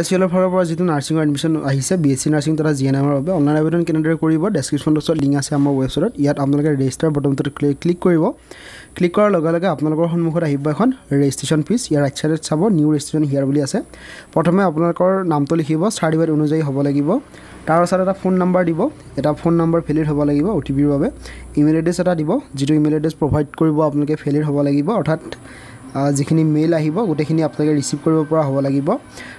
S C এলৰ ফালৰ পৰা যিটো নাৰ্ছিঙৰ এডমিশ্যন আহিছে বি এছ চি নাৰ্ছিং তথা জি এন এমৰ বাবে অনলাইন আবেদন কেনেদৰে কৰিব ডেছক্ৰিপশ্যন বক্সত লিংক আছে আমাৰ ৱেবছাইটত ইয়াত আপোনালোকে ৰেজিষ্টাৰ বটনটোত ক্লিক কৰিব। ক্লিক কৰাৰ লগে লগে আপোনালোকৰ সন্মুখত আহিব এখন ৰেজিষ্ট্ৰেশ্যন ফিজ ইয়াৰ ৰাইট ছাইডত চাব নিউ ৰেজিষ্ট্ৰেশ্যন হিয়াৰ বুলি আছে। প্ৰথমে আপোনালোকৰ নামটো লিখিব চাৰ্টিফিকেট অনুযায়ী হ'ব লাগিব। তাৰ পাছত এটা ফোন নাম্বাৰ দিব। এটা ফোন নাম্বাৰ ভেলিড হ'ব লাগিব অ' টি পিৰ বাবে। ইমেইল এড্ৰেছ এটা দিব যিটো ইমেইল এড্ৰেছ প্ৰভাইড কৰিব আপোনালোকে ভেলিড হ'ব লাগিব। অৰ্থাৎ যিখিনি মেইল আহিব গোটেইখিনি আপোনালোকে ৰিচিভ কৰিব পৰা হ'ব লাগিব।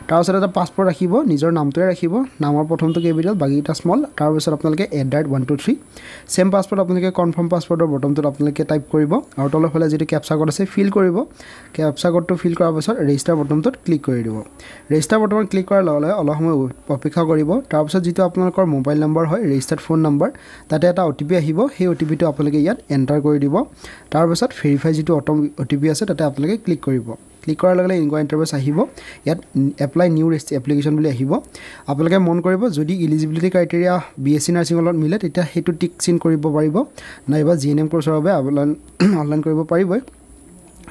তাৰপাছত এটা পাছপৰ্ট ৰাখিব নিজৰ নামটোৱে ৰাখিব। নামৰ প্ৰথমটো কেপিটেল বাকীকেইটা স্মল তাৰপিছত আপোনালোকে eight diet one two three same passport আপোনালোকে কনফাৰ্ম পাছপৰ্টৰ বটনটোত আপোনালোকে টাইপ কৰিব। আৰু তলৰ ফালে যিটো কেপচা কোড আছে ফিল কৰিব। কেপচা কোডটো ফিল কৰাৰ পাছত ৰেজিষ্টাৰ বটনটোত ক্লিক কৰি দিব। ৰেজিষ্টাৰ বটনত ক্লিক কৰাৰ লগে লগে অলপ সময় অপেক্ষা কৰিব। তাৰপিছত যিটো আপোনালোকৰ মোবাইল নম্বৰ হয় ৰেজিষ্টাৰ্ড ফোন নম্বৰ তাতে এটা অ' টি পি আহিব। সেই অ' টি পিটো আপোনালোকে ইয়াত এণ্টাৰ কৰি দিব। তাৰপাছত ভেৰিফাই যিটো অট' অ' টি পি আছে তাতে আপোনালোকে ক্লিক কৰিব। ক্লিক কৰাৰ লগে লগে ইনকুৱাৰী ইণ্টাৰভেচ আহিব। ইয়াত এপ্লাই নিউ ৰেজিষ্ট এপ্লিকেশ্যন বুলি আহিব। আপোনালোকে মন কৰিব যদি eligibility criteria B S C নাৰ্ছিঙৰ লগত মিলে তেতিয়া সেইটো টিক চিন কৰিব পাৰিব। নাইবা জি এন এম কৰ্চৰ বাবে অনলাইন অনলাইন কৰিব পাৰিবই।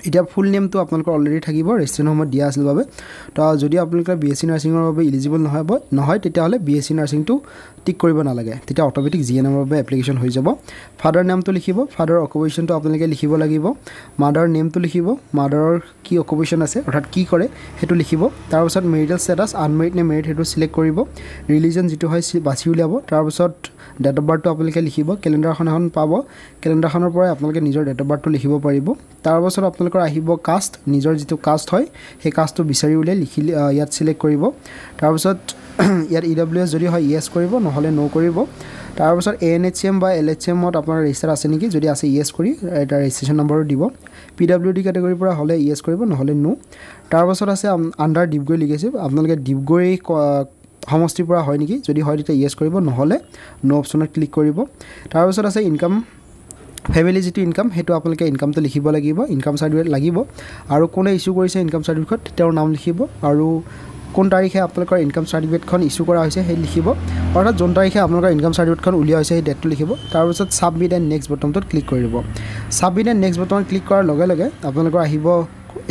এতিয়া ফুল নেমটো আপোনালোকৰ অলৰেডি থাকিব ৰেজিষ্ট্ৰেশ্যন সময়ত দিয়া আছিল বাবে। তো যদি আপোনালোকে বি এছ চি নাৰ্ছিঙৰ বাবে ইলিজিবল নহয় নহয় তেতিয়াহ'লে বি এছ চি নাৰ্ছিংটো টিক কৰিব নালাগে। তেতিয়া অট'মেটিক জি এন এমৰ বাবে এপ্লিকেশ্যন হৈ যাব। ফাদাৰ নামটো লিখিব ফাদাৰৰ অকুপেশ্যনটো আপোনালোকে লিখিব লাগিব। মাদাৰ নেমটো লিখিব মাদাৰৰ কি অকুপেশ্যন আছে অৰ্থাৎ কি কৰে সেইটো লিখিব। তাৰপিছত মেৰিটেল ষ্টেটাছ আনমেৰিড নে মেৰিড সেইটো চিলেক্ট কৰিব। ৰিলিজন যিটো হয় বাছি উলিয়াব। তাৰপিছত ডেট অফ বাৰ্থটো আপোনালোকে লিখিব। কেলেণ্ডাৰখন এখন পাব। কেলেণ্ডাৰখনৰ পৰাই আপোনালোকে নিজৰ ডেট অফ বাৰ্থটো লিখিব পাৰিব। তাৰপাছত আপোনালোকৰ আহিব কাষ্ট নিজৰ যিটো কাষ্ট হয় সেই কাষ্টটো বিচাৰি উলিয়াই লিখি ইয়াত চিলেক্ট কৰিব। তাৰপিছত ইয়াত ই ডাব্লিউ এছ যদি হয় য়েছ কৰিব নহ'লে ন' কৰিব। তাৰপাছত এ এন এইচ এম বা এল এইচ এমত আপোনাৰ ৰেজিষ্টাৰ আছে নেকি? যদি আছে য়েছ কৰি এটা ৰেজিষ্ট্ৰেশ্যন নম্বৰো দিব। পি ডাব্লিউ ডি কেটেগৰীৰ পৰা হ'লে য়েছ কৰিব নহ'লে ন' তাৰপাছত আছে আণ্ডাৰ ডিগবৈ লিখিছে আপোনালোকে ডিগবৈ সমষ্টিৰ পৰা হয় নেকি? যদি হয় তেতিয়া য়েছ কৰিব নহ'লে ন' অপশ্যনত ক্লিক কৰিব। তাৰপিছত আছে ইনকাম ফেমিলি যিটো ইনকাম সেইটো আপোনালোকে ইনকামটো লিখিব লাগিব ইনকাম চাৰ্টিফিকেট লাগিব আৰু কোনে ইছ্যু কৰিছে ইনকাম চাৰ্টিফিকেট তেওঁৰ নাম লিখিব আৰু কোন তাৰিখে আপোনালোকৰ ইনকাম চাৰ্টিফিকেটখন ইছ্যু কৰা হৈছে সেই লিখিব। অৰ্থাৎ যোন তাৰিখে আপোনালোকৰ ইনকাম চাৰ্টিফিকেটখন উলিওৱা হৈছে সেই ডেটটো লিখিব। তাৰপিছত ছাবমিট এণ্ড নেক্সট বটনটোত ক্লিক কৰি দিব। ছাবমিট এণ্ড নেক্সট বটনত ক্লিক কৰাৰ লগে লগে আপোনালোকৰ আহিব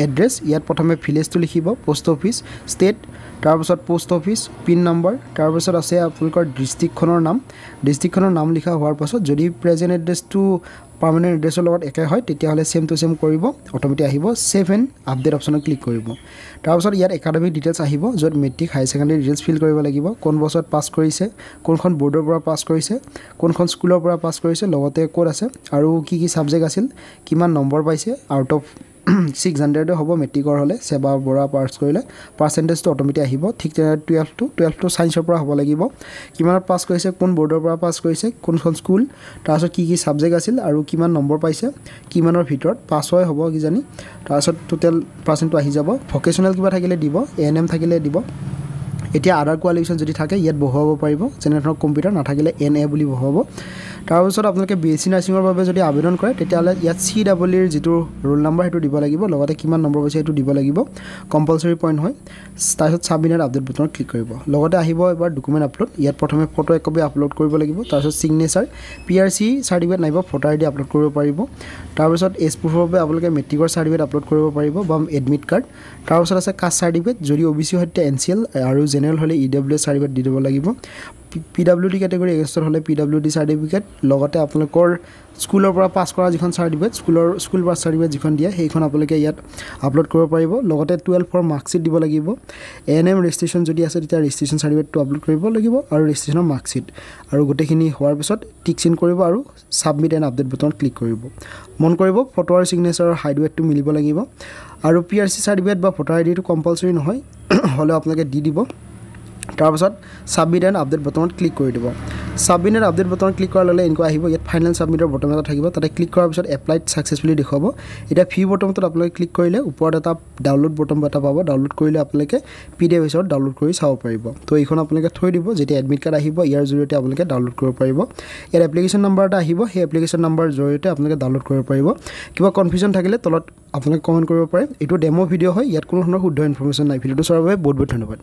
এড্ৰেছ ইয়াত প্ৰথমে ভিলেজটো লিখিব পোষ্ট অফিচ ষ্টেট তাৰপিছত পোষ্ট অফিচ পিন নম্বৰ তাৰপিছত আছে আপোনালোকৰ ডিষ্ট্ৰিক্টখনৰ নাম। ডিষ্ট্ৰিক্টখনৰ নাম লিখা হোৱাৰ পাছত যদি প্ৰেজেণ্ট এড্ৰেছটো পাৰ্মানেণ্ট এড্ৰেছৰ লগত একে হয় তেতিয়াহ'লে ছেম টু ছেম কৰিব অট'মেটিক আহিব ছেভ এণ্ড আপডেট অপশ্যনত ক্লিক কৰিব। তাৰপাছত ইয়াত একাডেমিক ডিটেইলছ আহিব য'ত matric higher secondary details fill কৰিব লাগিব কোন বছৰত পাছ কৰিছে কোনখন বৰ্ডৰ পৰা পাছ কৰিছে কোনখন স্কুলৰ পৰা পাছ কৰিছে লগতে ক'ত আছে আৰু কি কি ছাবজেক্ট আছিল কিমান নম্বৰ পাইছে আউট অফ ছিক্স হাণ্ড্ৰেডে হ'ব মেট্ৰিকৰ হ'লে ছেবা বৰা পাছ কৰিলে পাৰ্চেণ্টেজটো অট'মেটিক আহিব ঠিক তেনেদৰে টুৱেলভটো টুৱেলভটো ছায়েন্সৰ পৰা হ'ব লাগিব। কিমানত পাছ কৰিছে কোন বৰ্ডৰ পৰা পাছ কৰিছে কোনখন স্কুল তাৰপাছত কি কি ছাবজেক্ট আছিল আৰু কিমান নম্বৰ পাইছে কিমানৰ ভিতৰত পাছ হয় হ'ব কিজানি তাৰপাছত টোটেল পাৰ্চেণ্টটো আহি যাব। ভকেশ্যনেল কিবা থাকিলে দিব এ এন এম থাকিলে দিব। এতিয়া আদাৰ কোৱালিফিকেশ্যন যদি থাকে ইয়াত বহুৱাব পাৰিব যেনে ধৰক কম্পিউটাৰ নাথাকিলে এন এ বুলি বহুৱাব। তাৰপিছত আপোনালোকে বি এছ চি নাৰ্ছিঙৰ বাবে যদি আবেদন কৰে তেতিয়াহ'লে ইয়াত চি ডাবল ইৰ যিটো ৰোল নাম্বাৰ সেইটো দিব লাগিব। লগতে কিমান নম্বৰ পাইছে সেইটো দিব লাগিব। কম্পালচৰি পইণ্ট হয়। তাৰপিছত ছাবমিটত আপডেট বুটনত ক্লিক কৰিব। লগতে আহিব এবাৰ ডকুমেণ্ট আপলোড ইয়াত প্ৰথমে ফটো একপি আপলোড কৰিব লাগিব। তাৰপিছত signature P R C certificate নাইবা ভোটাৰ আই ডি আপলোড কৰিব পাৰিব। তাৰপিছত এজ প্ৰুফৰ বাবে আপোনালোকে মেট্ৰিকৰ চাৰ্টিফিকেট আপলোড কৰিব পাৰিব বা এডমিট কাৰ্ড তাৰপিছত আছে কাষ্ট চাৰ্টিফিকেট যদি অ' বি চি সৈতে এন চি এল আৰু জেনেৰেল হ'লে ই ডাব্লিউ এছ চাৰ্টিফিকেট দি দিব লাগিব। পি ডাব্লিউ ডি কেটেগৰী এগেষ্টত হ'লে পি ডাব্লিউ ডি চাৰ্টিফিকেট লগতে আপোনালোকৰ স্কুলৰ পৰা পাছ কৰা যিখন চাৰ্টিফিকেট স্কুলৰ স্কুল পাছ চাৰ্টিফিকেট যিখন দিয়ে সেইখন আপোনালোকে ইয়াত আপলোড কৰিব পাৰিব। লগতে টুৱেলভৰ মাৰ্কশ্বিট দিব লাগিব। এ এন এম ৰেজিষ্ট্ৰেশ্যন যদি আছে তেতিয়া ৰেজিষ্ট্ৰেশ্যন চাৰ্টিফিকেটটো আপলোড কৰিব লাগিব আৰু ৰেজিষ্ট্ৰেশ্যনৰ মাৰ্কশ্বিট আৰু গোটেইখিনি হোৱাৰ পিছত টিক চিন কৰিব আৰু ছাবমিট এণ্ড আপডেট বুটনত ক্লিক কৰিব। মন কৰিব ফটো আৰু ছিগনেচাৰৰ হাইড ৱেটটো মিলিব লাগিব। আৰু পি আৰ চি চাৰ্টিফিকেট বা ভোটাৰ আই ডিটো কম্পালচৰি নহয় হ'লেও আপোনালোকে দি দিব। তাৰপাছত ছাবমিট এণ্ড আপডেট বটনত ক্লিক কৰি দিব। ছাবমিট এণ্ড আপডেট বটনত ক্লিক কৰাৰ লগে এনেকুৱা আহিব ইয়াত ফাইনেল ছাবমিটৰ বটন এটা থাকিব তাতে ক্লিক কৰাৰ পিছত এপ্লাইড ছাকচেছফুলি দেখুৱাব। এতিয়া ফি বটনটোত আপোনালোকে ক্লিক কৰিলে ওপৰত এটা ডাউনলোড বটন এটা পাব ডাউনলোড কৰিলে আপোনালোকে পি ডি এফ হিচাপত ডাউনলোড কৰি চাব পাৰিব। তো এইখন আপোনালোকে থৈ দিব যেতিয়া এডমিট কাৰ্ড আহিব ইয়াৰ জৰিয়তে আপোনালোকে ডাউনলোড কৰিব পাৰিব। ইয়াত এপ্লিকেশ্যন নাম্বাৰ এটা আহিব সেই এপ্লিকেশ্যন নাম্বাৰৰ জৰিয়তে আপোনালোকে ডাউনলোড কৰিব পাৰিব। কিবা কনফিউজন থাকিলে তলত আপোনালোকে কমেণ্ট কৰিব পাৰে। এইটো ডেম' ভিডিঅ' হয় ইয়াত কোনো ধৰণৰ শুদ্ধ ইনফৰ্মেশ্যন নাই। ভিডিঅ'টো চোৱাৰ বাবে বহুত বহুত ধন্যবাদ।